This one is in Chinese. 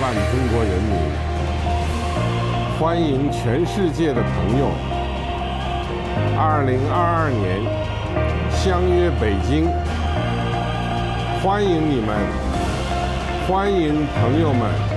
万中国人民欢迎全世界的朋友。二零二二年相约北京欢迎你们欢迎朋友们。